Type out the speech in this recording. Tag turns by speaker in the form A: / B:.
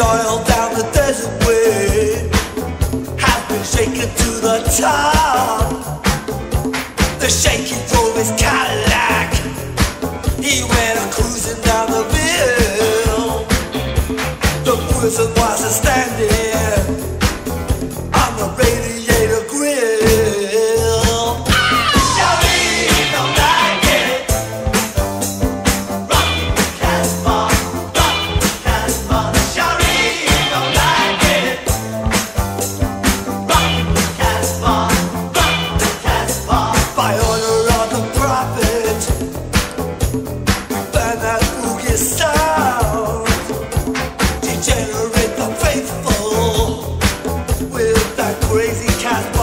A: oil down the desert way has been shaken to the top. The shaking drove his Cadillac. He went cruising down the hill. The prison was a standing. faithful with that crazy cat.